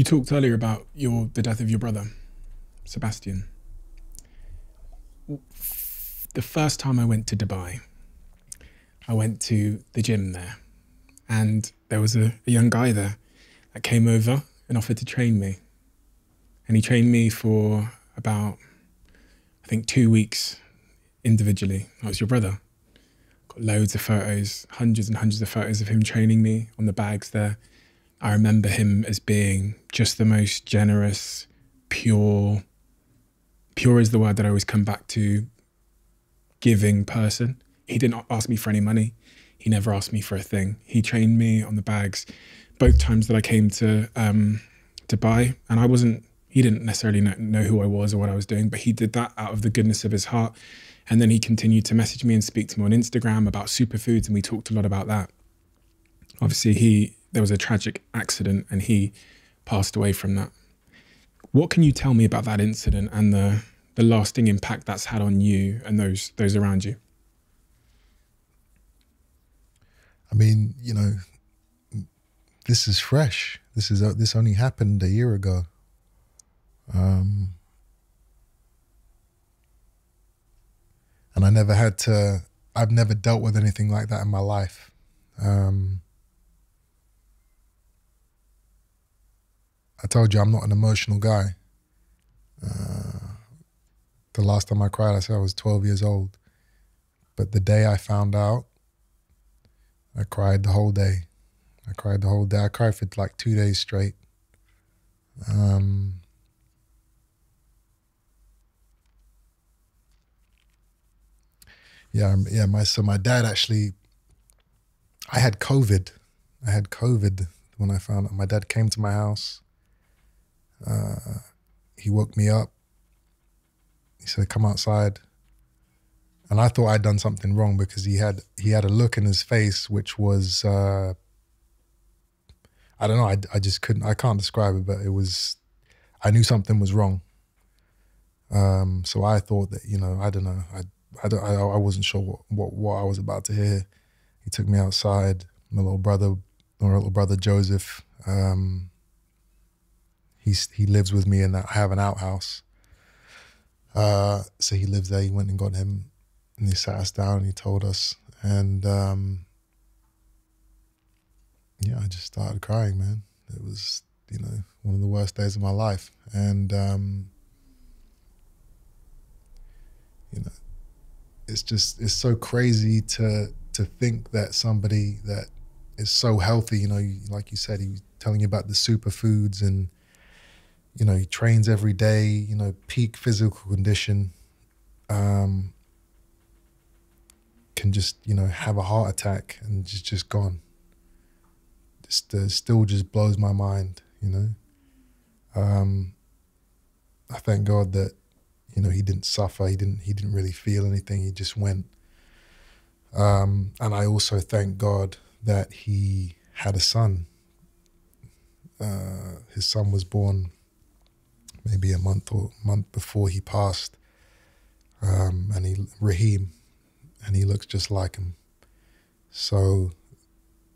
You talked earlier about your the death of your brother, Sebastian. The first time I went to Dubai, I went to the gym there, and there was a, a young guy there that came over and offered to train me. And he trained me for about, I think, two weeks individually. That was your brother. Got loads of photos, hundreds and hundreds of photos of him training me on the bags there. I remember him as being just the most generous, pure, pure is the word that I always come back to, giving person. He didn't ask me for any money. He never asked me for a thing. He trained me on the bags both times that I came to um, Dubai, and I wasn't. He didn't necessarily know, know who I was or what I was doing, but he did that out of the goodness of his heart. And then he continued to message me and speak to me on Instagram about superfoods, and we talked a lot about that. Obviously, he there was a tragic accident, and he passed away from that. What can you tell me about that incident and the the lasting impact that's had on you and those those around you? I mean, you know, this is fresh. This is this only happened a year ago. Um, and I never had to. I've never dealt with anything like that in my life. Um, I told you I'm not an emotional guy. Uh, the last time I cried, I said I was 12 years old. But the day I found out, I cried the whole day. I cried the whole day. I cried for like two days straight. Um, yeah, yeah. My so my dad actually. I had COVID. I had COVID when I found out. My dad came to my house. He woke me up. He said, "Come outside." and I thought I'd done something wrong because he had he had a look in his face which was uh, I don't know. I, I just couldn't I can't describe it but it was I knew something was wrong. Um, so I thought that you know I don't know. I I, don't, I, I wasn't sure what, what what I was about to hear. He took me outside. My little brother my little brother Joseph um, he's he lives with me and I have an outhouse. Uh, so he lives there he went and got him and he sat us down and he told us and um, yeah i just started crying man. It was you know one of the worst days of my life. And um, you know it's just it's so crazy to to think that somebody that is so healthy you know like you said he was telling you about the superfoods and you know he trains every day you know peak physical condition um, can just you know have a heart attack and just just gone. Just uh, still just blows my mind, you know. Um, I thank God that you know he didn't suffer. He didn't he didn't really feel anything. He just went. Um, and I also thank God that he had a son. Uh, his son was born maybe a month or month before he passed, um, and he Raheem, and he looks just like him. So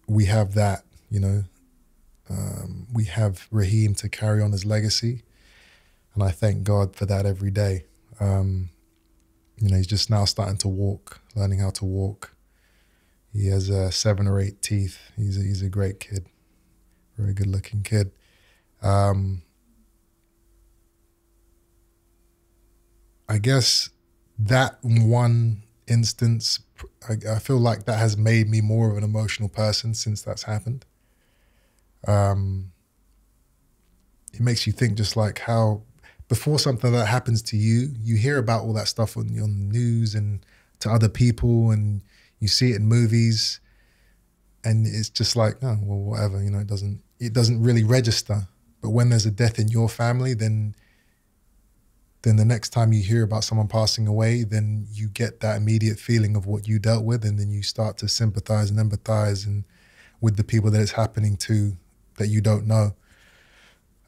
we have that, you know. Um, we have Raheem to carry on his legacy, and I thank God for that every day. Um, you know, he's just now starting to walk, learning how to walk. He has uh, seven or eight teeth. He's a, he's a great kid, very good looking kid. Um, I guess that one instance, I, I, feel like that has made me more of an emotional person since that's happened. Um, it makes you think just like how before something like that happens to you, you hear about all that stuff on, the news and to other people, and you see it in movies, and it's just like, oh well, whatever, you know, it doesn't it doesn't really register. But when there's a death in your family, then then the next time you hear about someone passing away, then you get that immediate feeling of what you dealt with, and then you start to sympathize and empathize and with the people that it's happening to that you don't know.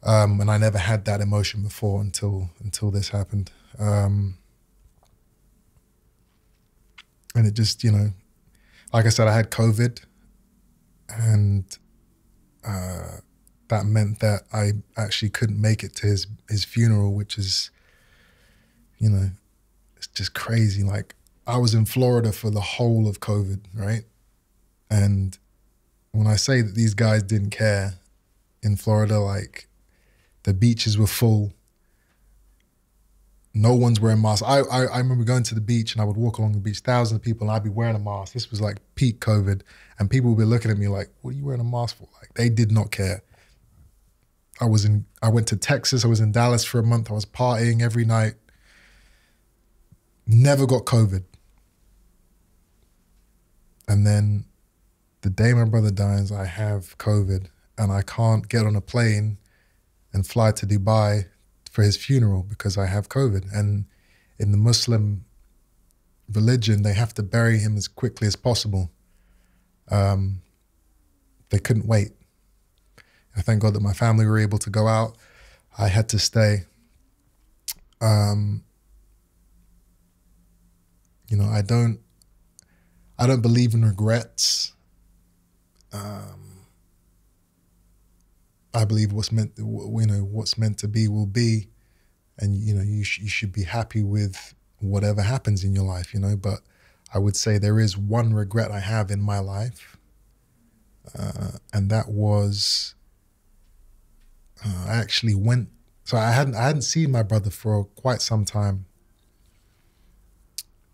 Um, and I never had that emotion before until until this happened. Um, and it just, you know, like I said, I had COVID, and uh, that meant that I actually couldn't make it to his his funeral, which is, you know, it's just crazy. Like I was in Florida for the whole of COVID, right? And when I say that these guys didn't care in Florida, like the beaches were full. No one's wearing masks. I, I, I remember going to the beach and I would walk along the beach, thousands of people, and I'd be wearing a mask. This was like peak COVID, and people would be looking at me like, "What are you wearing a mask for?" Like they did not care. I was in. I went to Texas. I was in Dallas for a month. I was partying every night. Never got COVID. And then the day my brother dies, I have COVID, and I can't get on a plane and fly to Dubai for his funeral because I have COVID. And in the Muslim religion, they have to bury him as quickly as possible. Um, they couldn't wait. I thank God that my family were able to go out. I had to stay. Um, you know, I don't, I don't believe in regrets. Um, I believe what's meant, you know, what's meant to be will be, and you know, you sh- you should be happy with whatever happens in your life, you know. But I would say there is one regret I have in my life, uh, and that was uh, I actually went. So I hadn't I hadn't seen my brother for quite some time,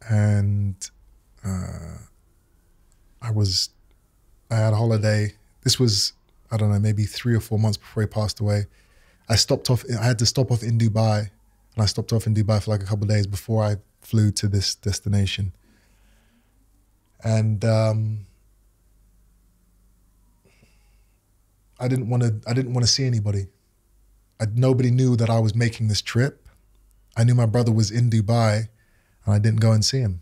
and uh, I was I had a holiday. This was I don't know maybe three or four months before he passed away. I stopped off. I had to stop off in Dubai, and I stopped off in Dubai for like a couple days before I flew to this destination. And um, I didn't want to. I didn't want to see anybody. I, nobody knew that I was making this trip. I knew my brother was in Dubai, and I didn't go and see him.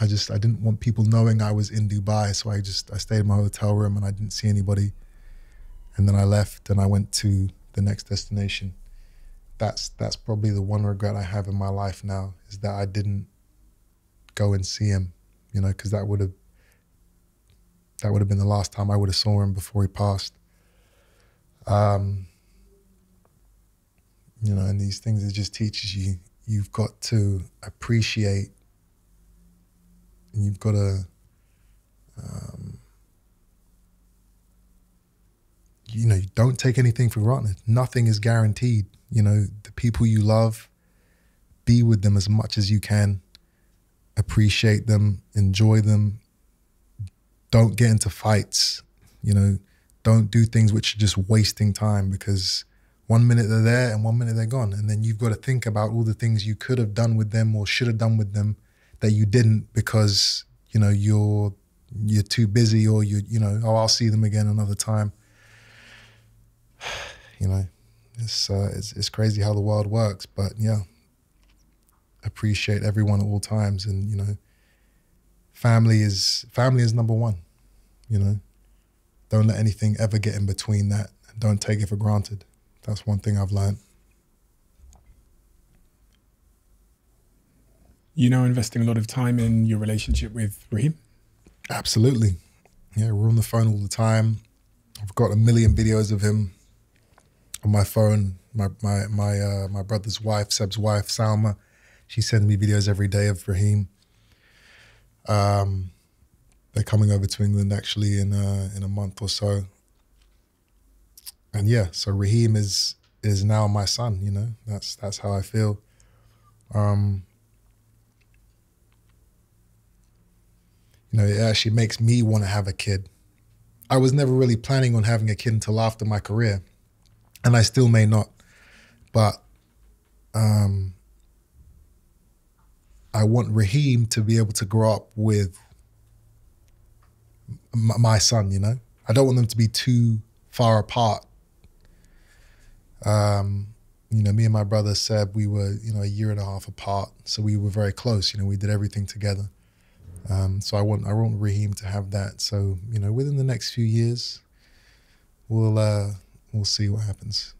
I just I didn't want people knowing I was in Dubai, so I just I stayed in my hotel room and I didn't see anybody. And then I left and I went to the next destination. That's that's probably the one regret I have in my life now is that I didn't go and see him, you know, because that would have that would have been the last time I would have saw him before he passed. Um, you know, and these things it just teaches you you've got to appreciate and you've got to um, you know don't take anything for granted. Nothing is guaranteed. You know the people you love be with them as much as you can. Appreciate them enjoy them. Don't get into fights. You know don't do things which are just wasting time because one minute they're there and one minute they're gone and then you've got to think about all the things you could have done with them or should have done with them that you didn't because you know you're you're too busy or you you know oh I'll see them again another time. You know, it's uh, it's it's crazy how the world works, but yeah, appreciate everyone at all times, and you know, family is family is number one. You know, don't let anything ever get in between that. Don't take it for granted. That's one thing I've learned. You now investing a lot of time in your relationship with Raheem? Absolutely. Yeah, we're on the phone all the time. I've got a million videos of him on my phone. My my my uh, my brother's wife, Seb's wife, Salma, she sends me videos every day of Raheem. Um, they're coming over to England actually in uh, in a month or so. And yeah, so Raheem is is now my son. You know, that's that's how I feel. Um, you know, it actually makes me want to have a kid. I was never really planning on having a kid until after my career, and I still may not. But um, I want Raheem to be able to grow up with my son. You know, I don't want them to be too far apart. Um, you know, me and my brother Seb, we were you know a year and a half apart, so we were very close. You know, we did everything together. Um, so I want I want Raheem to have that. So you know, within the next few years, we'll uh, we'll see what happens.